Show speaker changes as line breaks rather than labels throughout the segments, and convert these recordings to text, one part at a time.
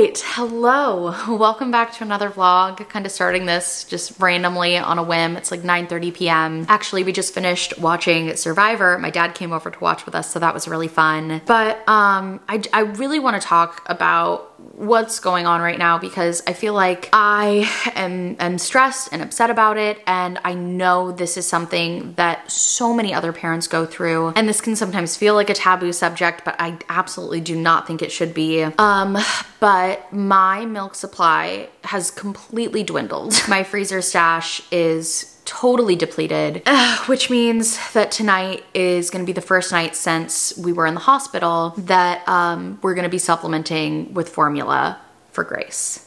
right, hello. Welcome back to another vlog. Kind of starting this just randomly on a whim. It's like 9.30 p.m. Actually, we just finished watching Survivor. My dad came over to watch with us, so that was really fun. But um, I, I really want to talk about what's going on right now because I feel like I am, am stressed and upset about it. And I know this is something that so many other parents go through. And this can sometimes feel like a taboo subject, but I absolutely do not think it should be. Um, but my milk supply has completely dwindled. My freezer stash is totally depleted, which means that tonight is gonna be the first night since we were in the hospital that um, we're gonna be supplementing with formula for Grace.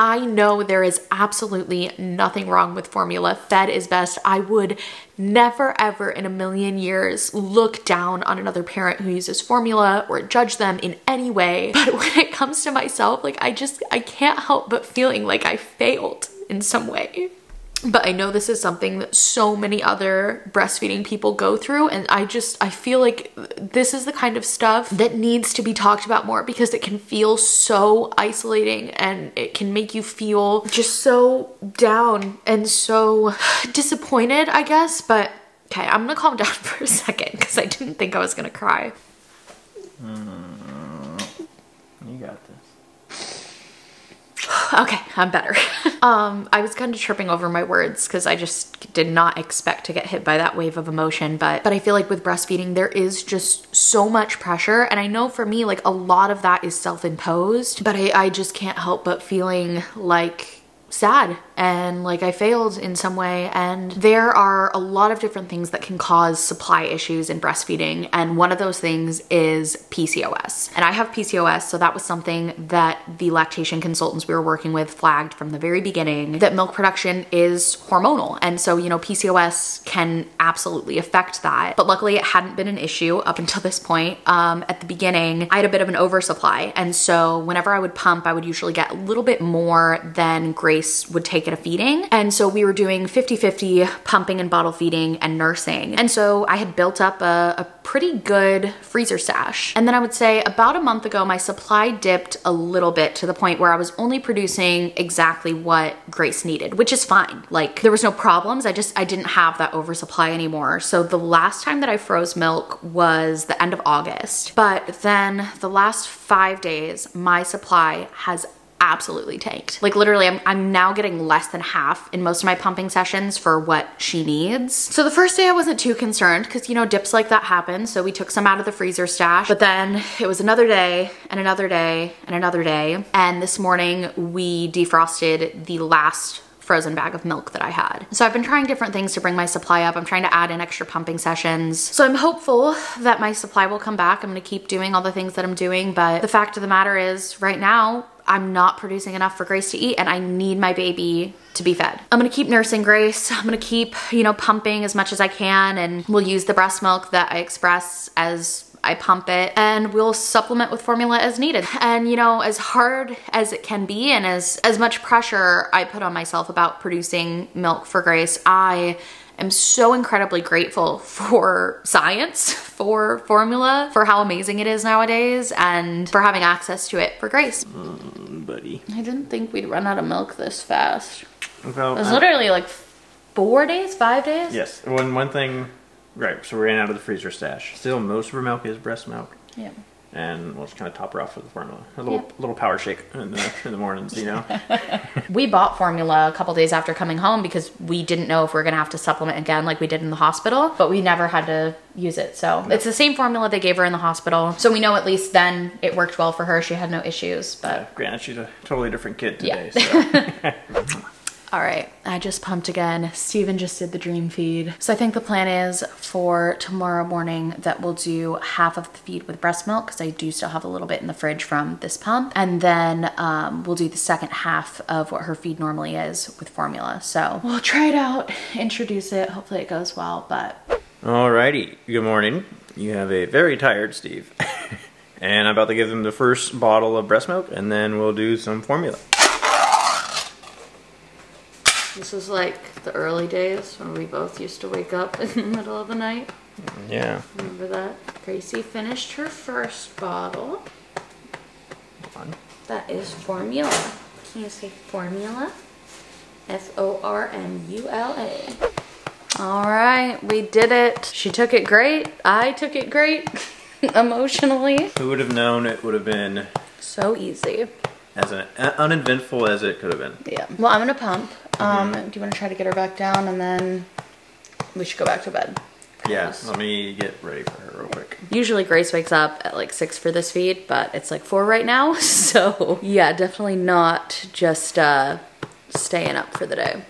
I know there is absolutely nothing wrong with formula. Fed is best. I would never ever in a million years look down on another parent who uses formula or judge them in any way. But when it comes to myself, like I just, I can't help but feeling like I failed in some way. But I know this is something that so many other breastfeeding people go through and I just I feel like this is the kind of stuff that needs to be talked about more because it can feel so isolating and it can make you feel just so down and so disappointed I guess. But okay I'm gonna calm down for a second because I didn't think I was gonna cry.
Mm, you got this
okay, I'm better. um, I was kind of tripping over my words because I just did not expect to get hit by that wave of emotion. But but I feel like with breastfeeding, there is just so much pressure. And I know for me, like a lot of that is self-imposed, but I, I just can't help but feeling like sad and like I failed in some way. And there are a lot of different things that can cause supply issues in breastfeeding. And one of those things is PCOS. And I have PCOS, so that was something that the lactation consultants we were working with flagged from the very beginning that milk production is hormonal. And so, you know, PCOS can absolutely affect that. But luckily, it hadn't been an issue up until this point. Um, at the beginning, I had a bit of an oversupply. And so, whenever I would pump, I would usually get a little bit more than Grace would take a feeding. And so we were doing 50-50 pumping and bottle feeding and nursing. And so I had built up a, a pretty good freezer stash. And then I would say about a month ago, my supply dipped a little bit to the point where I was only producing exactly what Grace needed, which is fine. Like there was no problems. I just, I didn't have that oversupply anymore. So the last time that I froze milk was the end of August. But then the last five days, my supply has absolutely tanked. Like literally, I'm, I'm now getting less than half in most of my pumping sessions for what she needs. So the first day I wasn't too concerned because, you know, dips like that happen. So we took some out of the freezer stash, but then it was another day and another day and another day. And this morning we defrosted the last frozen bag of milk that I had. So I've been trying different things to bring my supply up. I'm trying to add in extra pumping sessions. So I'm hopeful that my supply will come back. I'm gonna keep doing all the things that I'm doing, but the fact of the matter is right now, I'm not producing enough for Grace to eat and I need my baby to be fed. I'm gonna keep nursing Grace. I'm gonna keep, you know, pumping as much as I can and we'll use the breast milk that I express as I pump it and we'll supplement with formula as needed. And you know, as hard as it can be and as, as much pressure I put on myself about producing milk for Grace, I am so incredibly grateful for science, for formula, for how amazing it is nowadays, and for having access to it for Grace.
Mm, buddy.
I didn't think we'd run out of milk this fast.
Well,
it was literally like four days, five days?
Yes. One, one thing, right, so we ran out of the freezer stash. Still, most of our milk is breast milk.
Yeah
and we'll just kind of top her off with the formula. A little yep. little power shake in the in the mornings, you know.
we bought formula a couple days after coming home because we didn't know if we are gonna have to supplement again like we did in the hospital, but we never had to use it. So it's the same formula they gave her in the hospital. So we know at least then it worked well for her. She had no issues. But yeah,
granted, she's a totally different kid today. Yeah. So.
All right, I just pumped again. Stephen just did the dream feed. So I think the plan is for tomorrow morning that we'll do half of the feed with breast milk because I do still have a little bit in the fridge from this pump. And then um, we'll do the second half of what her feed normally is with formula. So we'll try it out, introduce it. Hopefully it goes well, but.
Alrighty, good morning. You have a very tired Steve. and I'm about to give them the first bottle of breast milk and then we'll do some formula.
This is like the early days when we both used to wake up in the middle of the night.
Yeah.
Remember that? Gracie finished her first bottle. One. That is formula. Can you say formula? F-O-R-M-U-L-A. All right, we did it. She took it great. I took it great emotionally.
Who would have known it would have been
So easy.
As an, uneventful as it could have been?
Yeah. Well, I'm gonna pump. Um, do you want to try to get her back down and then we should go back to bed?
Yeah, let me get ready for her real quick.
Usually Grace wakes up at like six for this feed, but it's like four right now. So yeah, definitely not just uh, staying up for the day.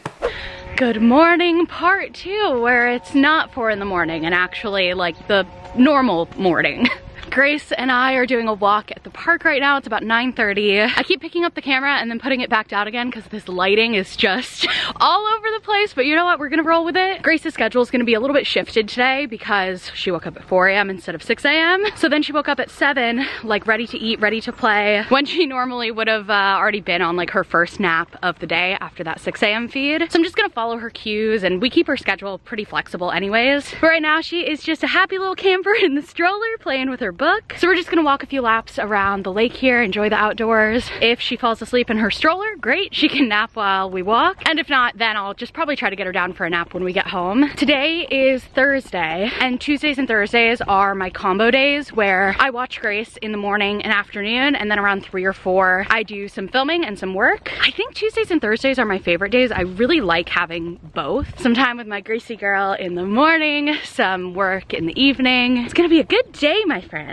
Good morning part two, where it's not four in the morning and actually like the normal morning. Grace and I are doing a walk at the park right now. It's about 9.30. I keep picking up the camera and then putting it back down again because this lighting is just all over the place, but you know what? We're gonna roll with it. Grace's schedule is gonna be a little bit shifted today because she woke up at 4 a.m. instead of 6 a.m. So then she woke up at 7, like ready to eat, ready to play, when she normally would have uh, already been on like her first nap of the day after that 6 a.m. feed. So I'm just gonna follow her cues and we keep her schedule pretty flexible anyways. But right now she is just a happy little camper in the stroller playing with her book. So we're just gonna walk a few laps around the lake here, enjoy the outdoors. If she falls asleep in her stroller, great, she can nap while we walk. And if not, then I'll just probably try to get her down for a nap when we get home. Today is Thursday, and Tuesdays and Thursdays are my combo days where I watch Grace in the morning and afternoon, and then around three or four, I do some filming and some work. I think Tuesdays and Thursdays are my favorite days. I really like having both. Some time with my Gracie girl in the morning, some work in the evening. It's gonna be a good day, my friend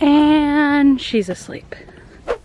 and she's asleep.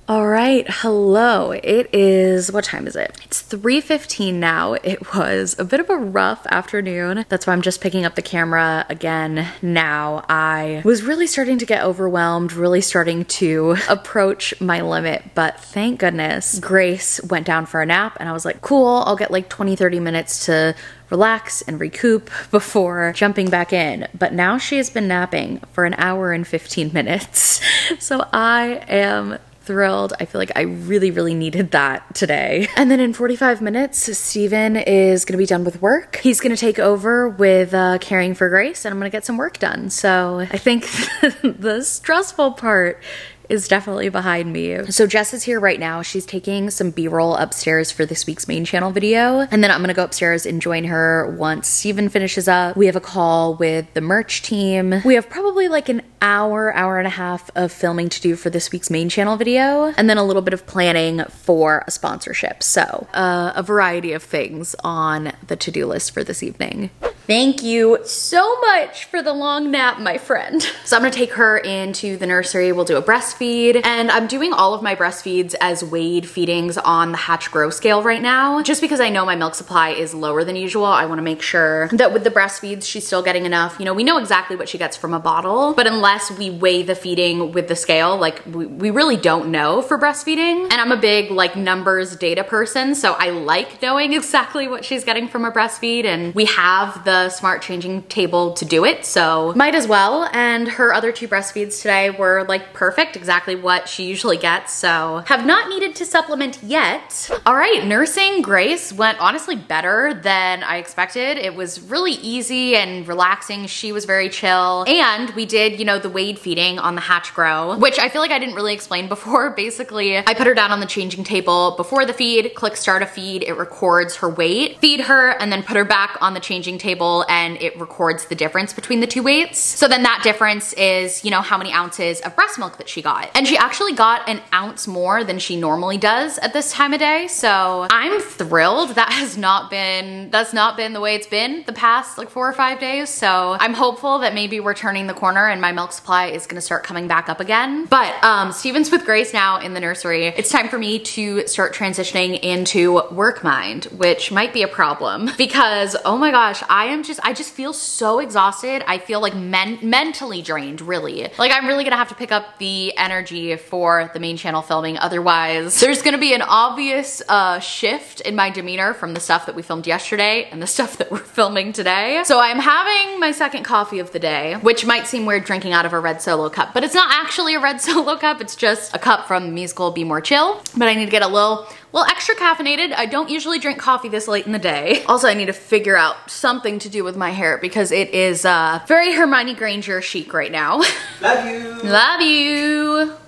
All right, hello. It is, what time is it? It's 3.15 now. It was a bit of a rough afternoon. That's why I'm just picking up the camera again now. I was really starting to get overwhelmed, really starting to approach my limit, but thank goodness Grace went down for a nap and I was like, cool, I'll get like 20, 30 minutes to relax and recoup before jumping back in. But now she has been napping for an hour and 15 minutes. So I am thrilled. I feel like I really, really needed that today. And then in 45 minutes, Stephen is gonna be done with work. He's gonna take over with uh, caring for Grace and I'm gonna get some work done. So I think the stressful part is definitely behind me. So Jess is here right now. She's taking some B-roll upstairs for this week's main channel video. And then I'm gonna go upstairs and join her once Stephen finishes up. We have a call with the merch team. We have probably like an hour, hour and a half of filming to do for this week's main channel video. And then a little bit of planning for a sponsorship. So uh, a variety of things on the to-do list for this evening. Thank you so much for the long nap, my friend. So I'm gonna take her into the nursery. We'll do a breastfeed and I'm doing all of my breastfeeds as weighed feedings on the Hatch Grow scale right now. Just because I know my milk supply is lower than usual, I wanna make sure that with the breastfeeds, she's still getting enough. You know, we know exactly what she gets from a bottle, but unless we weigh the feeding with the scale, like we, we really don't know for breastfeeding. And I'm a big like numbers data person, so I like knowing exactly what she's getting from a breastfeed and we have the smart changing table to do it, so might as well. And her other two breastfeeds today were like perfect, exactly what she usually gets, so have not needed to supplement yet. All right, nursing Grace went honestly better than I expected. It was really easy and relaxing. She was very chill. And we did, you know, the weighed feeding on the Hatch Grow, which I feel like I didn't really explain before. Basically, I put her down on the changing table before the feed, click start a feed, it records her weight, feed her, and then put her back on the changing table and it records the difference between the two weights. So then that difference is, you know, how many ounces of breast milk that she got. And she actually got an ounce more than she normally does at this time of day. So I'm thrilled. That has not been, that's not been the way it's been the past like four or five days. So I'm hopeful that maybe we're turning the corner and my milk supply is gonna start coming back up again. But um, Stephen's with Grace now in the nursery. It's time for me to start transitioning into work mind, which might be a problem because, oh my gosh, I am just, I just feel so exhausted. I feel like men mentally drained, really. Like I'm really gonna have to pick up the energy for the main channel filming. Otherwise, there's gonna be an obvious uh, shift in my demeanor from the stuff that we filmed yesterday and the stuff that we're filming today. So I'm having my second coffee of the day, which might seem weird drinking out of a red solo cup, but it's not actually a red solo cup. It's just a cup from the musical Be More Chill. But I need to get a little little extra caffeinated. I don't usually drink coffee this late in the day. Also, I need to figure out something to do with my hair because it is uh, very Hermione Granger chic right now.
Love you.
Love you.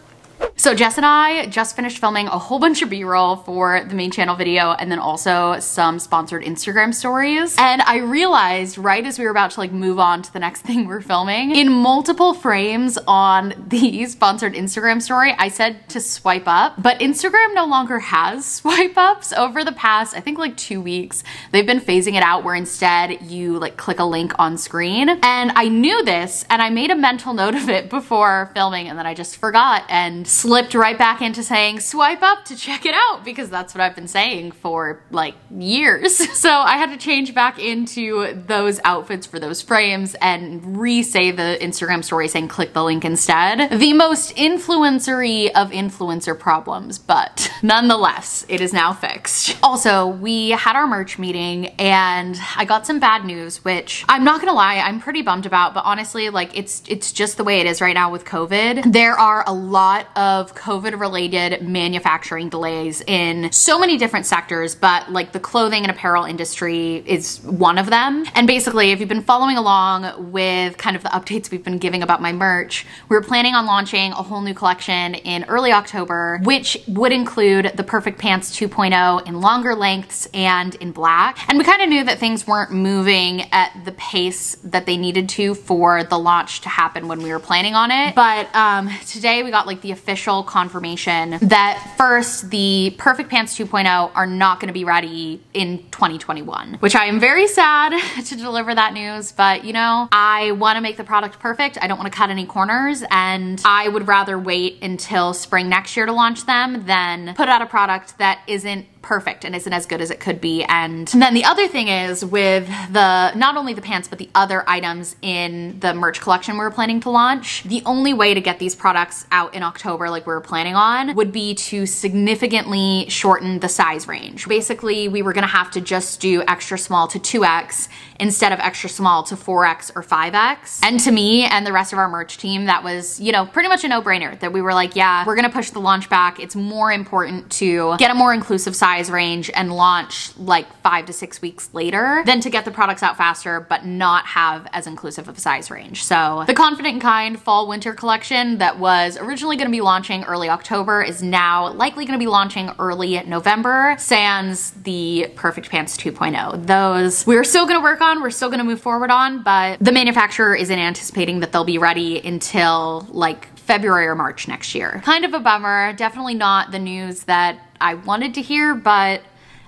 So Jess and I just finished filming a whole bunch of b-roll for the main channel video and then also some sponsored Instagram stories. And I realized right as we were about to like move on to the next thing we're filming, in multiple frames on the sponsored Instagram story, I said to swipe up, but Instagram no longer has swipe ups over the past, I think like two weeks. They've been phasing it out where instead you like click a link on screen. And I knew this and I made a mental note of it before filming and then I just forgot and slipped right back into saying swipe up to check it out because that's what I've been saying for like years. So I had to change back into those outfits for those frames and re-say the Instagram story saying click the link instead. The most influencery of influencer problems, but nonetheless, it is now fixed. Also, we had our merch meeting and I got some bad news, which I'm not gonna lie, I'm pretty bummed about, but honestly, like it's it's just the way it is right now with COVID. There are a lot of COVID related manufacturing delays in so many different sectors, but like the clothing and apparel industry is one of them. And basically, if you've been following along with kind of the updates we've been giving about my merch, we were planning on launching a whole new collection in early October, which would include the Perfect Pants 2.0 in longer lengths and in black. And we kind of knew that things weren't moving at the pace that they needed to for the launch to happen when we were planning on it. But um, today we got like the official confirmation that first, the Perfect Pants 2.0 are not going to be ready in 2021, which I am very sad to deliver that news. But you know, I want to make the product perfect. I don't want to cut any corners, and I would rather wait until spring next year to launch them than put out a product that isn't perfect and isn't as good as it could be. And then the other thing is with the, not only the pants, but the other items in the merch collection we were planning to launch, the only way to get these products out in October like we were planning on would be to significantly shorten the size range. Basically, we were gonna have to just do extra small to 2X instead of extra small to 4X or 5X. And to me and the rest of our merch team, that was, you know, pretty much a no-brainer that we were like, yeah, we're gonna push the launch back. It's more important to get a more inclusive size range and launch like five to six weeks later than to get the products out faster but not have as inclusive of a size range. So the Confident and Kind fall winter collection that was originally gonna be launching early October is now likely gonna be launching early November, sans the Perfect Pants 2.0. Those we're still gonna work on, we're still gonna move forward on, but the manufacturer isn't anticipating that they'll be ready until like February or March next year. Kind of a bummer, definitely not the news that I wanted to hear, but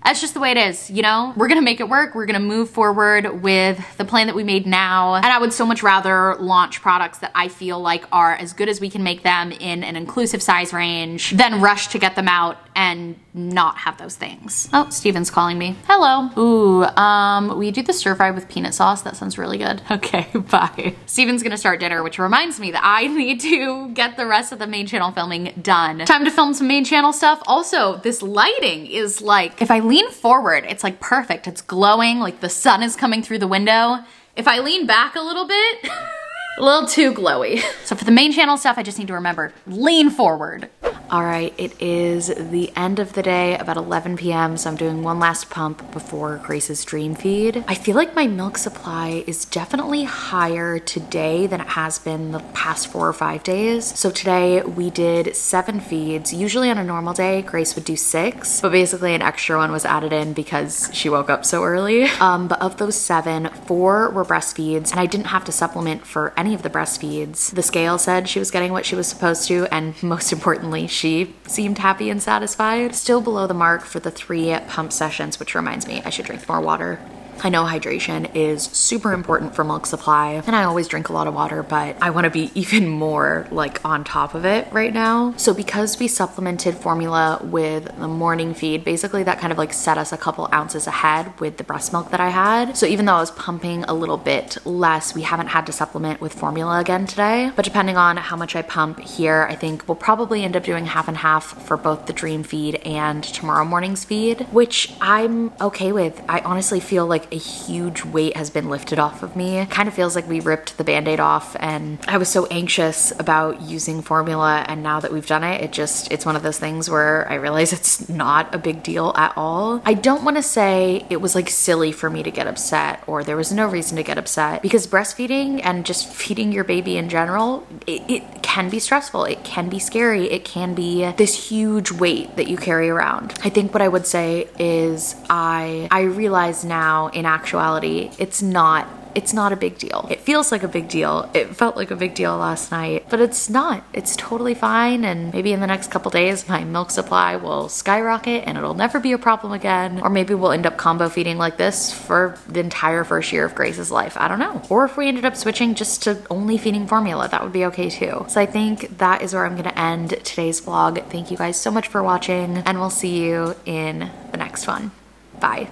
that's just the way it is, you know? We're gonna make it work. We're gonna move forward with the plan that we made now. And I would so much rather launch products that I feel like are as good as we can make them in an inclusive size range than rush to get them out and not have those things. Oh, Stephen's calling me. Hello. Ooh, um, we do the stir fry with peanut sauce? That sounds really good. Okay, bye. Stephen's gonna start dinner, which reminds me that I need to get the rest of the main channel filming done. Time to film some main channel stuff. Also, this lighting is like, if I lean forward, it's like perfect. It's glowing, like the sun is coming through the window. If I lean back a little bit, a little too glowy. So for the main channel stuff, I just need to remember, lean forward.
All right, it is the end of the day, about 11 p.m., so I'm doing one last pump before Grace's dream feed. I feel like my milk supply is definitely higher today than it has been the past four or five days. So today we did seven feeds. Usually on a normal day, Grace would do six, but basically an extra one was added in because she woke up so early. Um, but of those seven, four were breastfeeds, and I didn't have to supplement for any of the breastfeeds. The scale said she was getting what she was supposed to, and most importantly, she seemed happy and satisfied. Still below the mark for the three pump sessions, which reminds me I should drink more water. I know hydration is super important for milk supply and I always drink a lot of water, but I wanna be even more like on top of it right now. So because we supplemented formula with the morning feed, basically that kind of like set us a couple ounces ahead with the breast milk that I had. So even though I was pumping a little bit less, we haven't had to supplement with formula again today. But depending on how much I pump here, I think we'll probably end up doing half and half for both the dream feed and tomorrow morning's feed, which I'm okay with. I honestly feel like
a huge weight has been lifted off of me. Kind of feels like we ripped the band-aid off and I was so anxious about using formula and now that we've done it, it just it's one of those things where I realize it's not a big deal at all. I don't want to say it was like silly for me to get upset or there was no reason to get upset because breastfeeding and just feeding your baby in general, it, it can be stressful. It can be scary. It can be this huge weight that you carry around. I think what I would say is I I realize now in actuality it's not it's not a big deal. It feels like a big deal. It felt like a big deal last night, but it's not. It's totally fine. And maybe in the next couple days, my milk supply will skyrocket and it'll never be a problem again. Or maybe we'll end up combo feeding like this for the entire first year of Grace's life. I don't know. Or if we ended up switching just to only feeding formula, that would be okay too. So I think that is where I'm going to end today's vlog. Thank you guys so much for watching, and we'll see you in the next one. Bye.